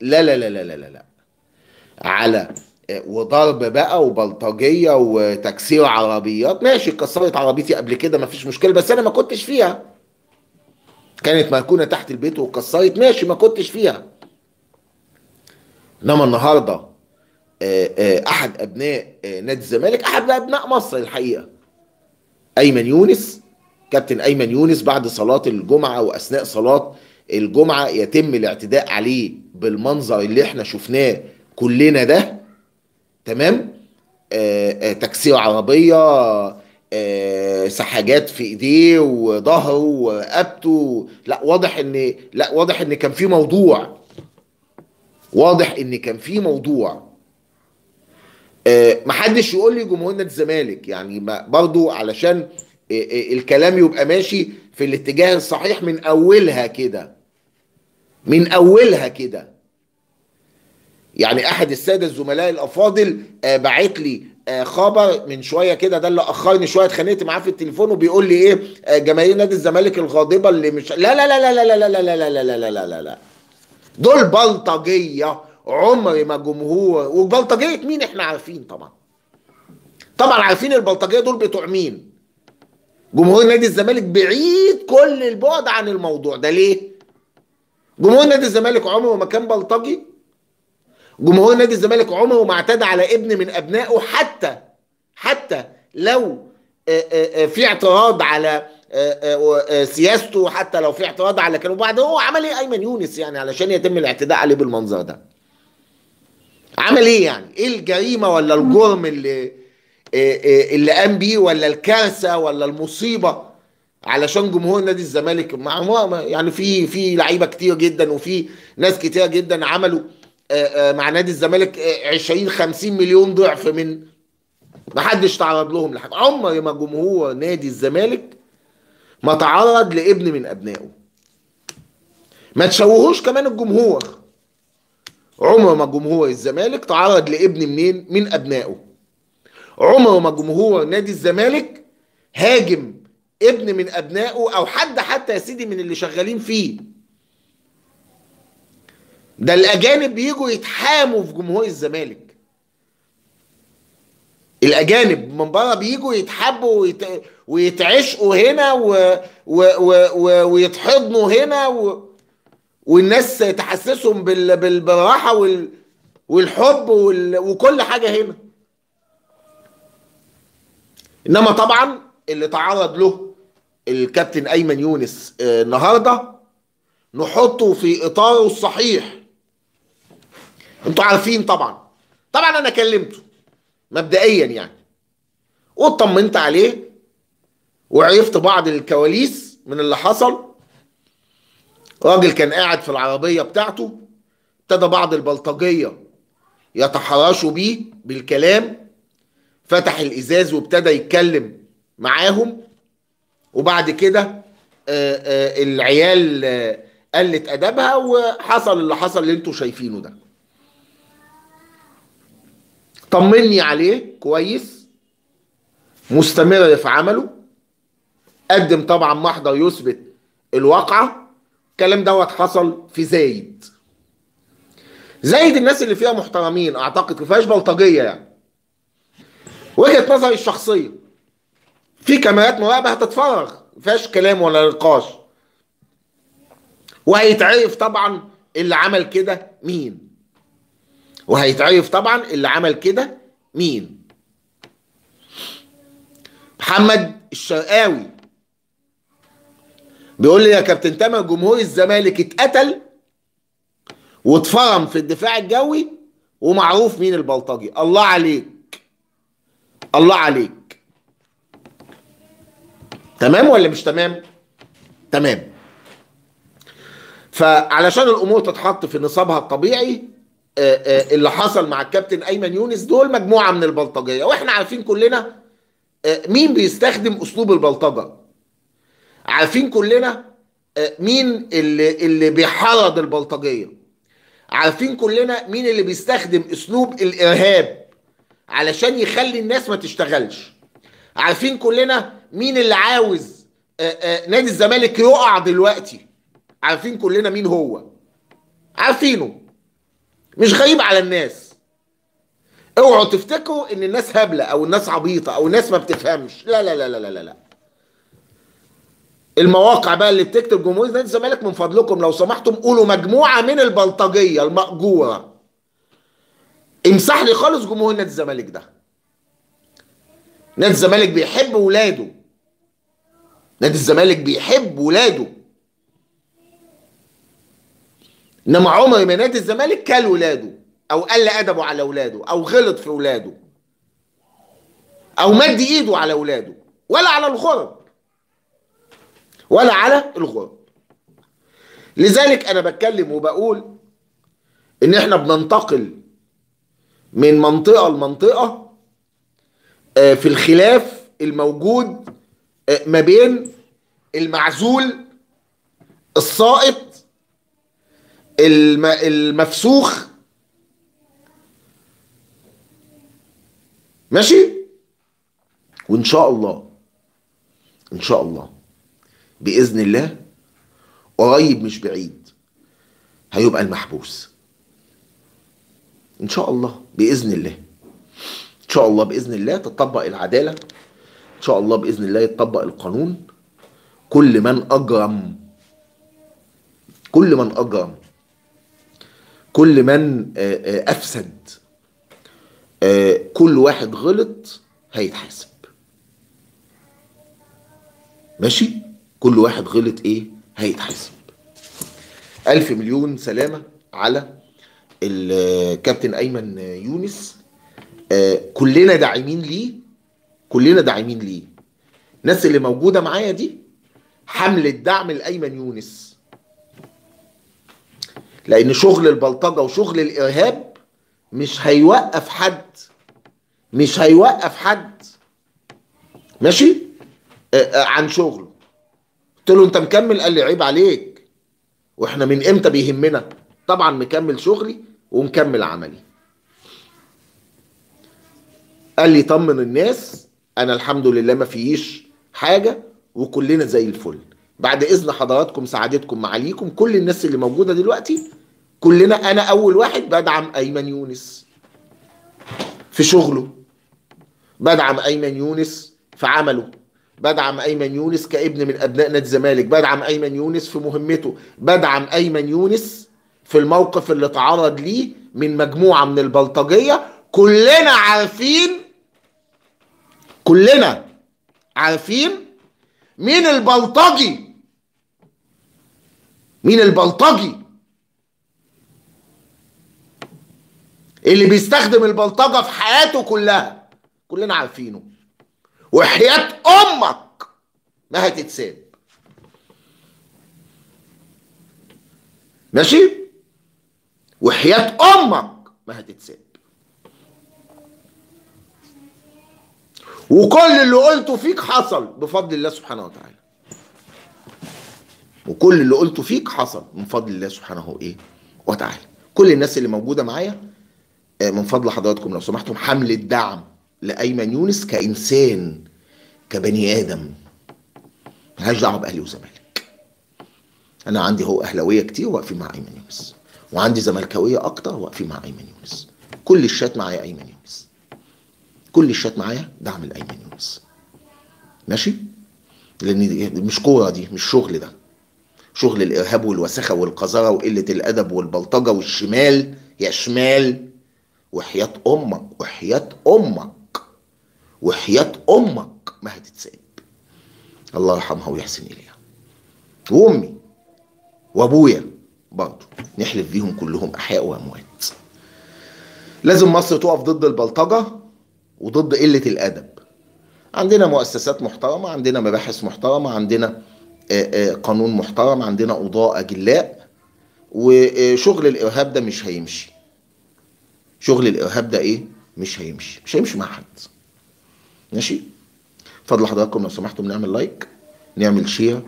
لا لا لا لا لا لا, لا. على وضرب بقى وبلطجية وتكسير عربيات. ماشي كسرت عربيتي قبل كده مفيش مشكلة بس أنا ما كنتش فيها. كانت مركونة تحت البيت واتكسرت ماشي ما كنتش فيها. إنما النهارده آه، آه، أحد أبناء آه، نادي الزمالك أحد أبناء مصر الحقيقة. أيمن يونس كابتن أيمن يونس بعد صلاة الجمعة وأثناء صلاة الجمعة يتم الاعتداء عليه بالمنظر اللي إحنا شفناه كلنا ده تمام؟ آه آه تكسير عربية آه سحاجات في ايديه وظهره ورقبته لا واضح ان لا واضح ان كان في موضوع. واضح ان كان في موضوع. آه، محدش يقول لي جمهور نادي الزمالك يعني برضو علشان آه، الكلام يبقى ماشي في الاتجاه الصحيح من أولها كده. من اولها كده يعني احد الساده الزملاء الافاضل آه، باعت لي آه، خبر من شوية كده ده اللي اخرني شوية اتخانقت معاه في التليفون وبيقول لي إيه آه، جماهير نادي الزمالك الغاضبه اللي مش لا لا لا لا لا لا لا لا لا لا لا لا لا لا لا دول بلطجيه عمر ما جمهور وبلطجيه مين إحنا عارفين طبعا طبعا عارفين البلطجيه دول بتوع مين جمهور نادي الزمالك بعيد كل البعد عن الموضوع ده ليه جمهور نادي الزمالك عمره ما كان بلطجي. جمهور نادي الزمالك عمره ما اعتدى على ابن من ابنائه حتى حتى لو آه، آه، آه، في اعتراض على سياسته حتى لو في اعتراض على كانوا بعد هو عمل إيه ايمن يونس يعني علشان يتم الاعتداء عليه بالمنظر ده؟ عمل إيه يعني؟ إيه الجريمة ولا الجرم اللي اللي قام بيه ولا الكارثة ولا المصيبة؟ علشان جمهور نادي الزمالك مع يعني في في لعيبة كتير جدا وفي ناس كتير جدا عملوا آه، آه، مع نادي الزمالك آه، 20 50 مليون ضعف من ما حدش تعرض لهم لحاجة. عمر ما جمهور نادي الزمالك ما تعرض لابن من أبنائه. ما تشوهوش كمان الجمهور. عمر ما جمهور الزمالك تعرض لابن منين؟ من أبنائه. عمر ما جمهور نادي الزمالك هاجم ابن من أبنائه أو حد حتى يا سيدي من اللي شغالين فيه. ده الأجانب بيجوا يتحاموا في جمهور الزمالك. الأجانب من بره بيجوا يتحبوا ويت... ويتعشقوا هنا و... و... و... و... ويتحضنوا هنا و... والناس تحسسهم بال... بال... بالراحة وال... والحب وال... وكل حاجة هنا. إنما طبعا اللي تعرض له الكابتن أيمن يونس آه، النهارده نحطه في إطاره الصحيح. أنتوا عارفين طبعا. طبعا أنا كلمته. مبدئيا يعني. واطمنت عليه. وعرفت بعض الكواليس من اللي حصل. راجل كان قاعد في العربية بتاعته. ابتدى بعض البلطجية يتحرشوا بيه بالكلام. فتح الإزاز وابتدى يتكلم معاهم. وبعد كده آه، آه، العيال آه، قلت أدبها وحصل اللي حصل اللي أنتوا شايفينه ده. طمني عليه كويس مستمر في عمله قدم طبعا محضر يثبت الواقعة. الكلام دوت حصل في زايد. زايد الناس اللي فيها محترمين أعتقد ما فيهاش بلطجية يعني. وجهة نظري الشخصية. في كاميرات مراقبة هتتفرغ ما فيهاش كلام ولا نقاش. وهيتعرف طبعا اللي عمل كده مين. وهيتعرف طبعا اللي عمل كده مين. محمد الشرقاوي بيقول لي يا كابتن تامر جمهور الزمالك اتقتل واتفرم في الدفاع الجوي ومعروف مين البلطجي. الله عليك. الله عليك. تمام ولا مش تمام؟ تمام. فعلشان الأمور تتحط في نصابها الطبيعي آه، آه، اللي حصل مع الكابتن أيمن يونس دول مجموعة من البلطجية. وإحنا عارفين كلنا آه، مين بيستخدم أسلوب البلطجة؟ عارفين كلنا مين اللي اللي بيحرض البلطجية؟ عارفين كلنا مين اللي بيستخدم أسلوب الإرهاب علشان يخلي الناس ما تشتغلش؟ عارفين كلنا مين اللي عاوز آه، آه، نادي الزمالك يقع دلوقتي؟ عارفين كلنا مين هو. عارفينه. مش غريب على الناس. اوعوا تفتكروا ان الناس هبلة أو الناس عبيطة أو الناس ما بتفهمش. لا لا لا لا لا لا المواقع بقى اللي بتكتب جمهور نادي الزمالك من فضلكم لو سمحتم قولوا مجموعة من البلطجية المأجورة. امسح لي خالص جمهور نادي الزمالك ده. نادي الزمالك بيحب ولاده. نادي الزمالك بيحب ولاده. إنما عمر ما نادي الزمالك كل ولاده أو قل أدبه على ولاده أو غلط في ولاده أو مد إيده على ولاده ولا على الغرب. ولا على الغرب. لذلك أنا بتكلم وبقول إن إحنا بننتقل من منطقة لمنطقة في الخلاف الموجود ما بين المعزول السائط المفسوخ. ماشي؟ وإن شاء الله إن شاء الله بإذن الله قريب مش بعيد هيبقى المحبوس. إن شاء الله بإذن الله. إن شاء الله بإذن الله تطبق العدالة. إن شاء الله بإذن الله يتطبق القانون. كل من أجرم كل من أجرم كل من أفسد كل واحد غلط هيتحاسب. ماشي؟ كل واحد غلط إيه؟ هيتحاسب. ألف مليون سلامة على الكابتن أيمن يونس. كلنا داعمين ليه؟ كلنا داعمين ليه. الناس اللي موجودة معايا دي حملة دعم لأيمن يونس. لأن شغل البلطجة وشغل الإرهاب مش هيوقف حد. مش هيوقف حد. ماشي؟ عن شغله قلت له أنت مكمل؟ قال لي عيب عليك. وإحنا من إمتى بيهمنا؟ طبعا مكمل شغلي ومكمل عملي. قال لي طمن الناس أنا الحمد لله ما فيش حاجة وكلنا زي الفل. بعد إذن حضراتكم سعادتكم معاليكم كل الناس اللي موجودة دلوقتي كلنا أنا أول واحد بدعم أيمن يونس في شغله. بدعم أيمن يونس في عمله. بدعم أيمن يونس كابن من أبناء نادي الزمالك. بدعم أيمن يونس في مهمته. بدعم أيمن يونس في الموقف اللي تعرض ليه من مجموعة من البلطجية. كلنا عارفين كلنا عارفين مين البلطجي. مين البلطجي؟ اللي بيستخدم البلطجة في حياته كلها. كلنا عارفينه. وحياة أمك ما هتتساب. ماشي؟ وحياة أمك ما هتتساب. وكل اللي قلته فيك حصل بفضل الله سبحانه وتعالى. وكل اللي قلته فيك حصل من فضل الله سبحانه إيه وتعالى. كل الناس اللي موجودة معايا من فضل حضراتكم لو سمحتم حملة دعم لأيمن يونس كإنسان كبني آدم. ملهاش دعوة بأهلي وزمالك. أنا عندي هو أهلاوية كتير واقفين مع أيمن يونس. وعندي زملكاوية أكتر واقفين مع أيمن يونس. كل الشات معايا أيمن يونس. كل الشات معايا دعم لأيمن يونس. ماشي؟ دي مش كورة دي مش شغل ده. شغل الإرهاب والوساخة والقذارة وقلة الأدب والبلطجة والشمال. يا شمال وحياة أمك وحياة أمك وحياة أمك ما هتتساب. الله يرحمها ويحسن إليها. وأمي وأبويا برضه نحلف بيهم كلهم أحياء وأموات. لازم مصر تقف ضد البلطجة. وضد قلة الأدب. عندنا مؤسسات محترمة عندنا مباحث محترمة عندنا قانون محترم عندنا قضاء أجلاء وشغل الإرهاب ده مش هيمشي. شغل الإرهاب ده إيه؟ مش هيمشي مش هيمشي مع حد. ماشي؟ فضل حضراتكم لو سمحتم نعمل لايك نعمل شير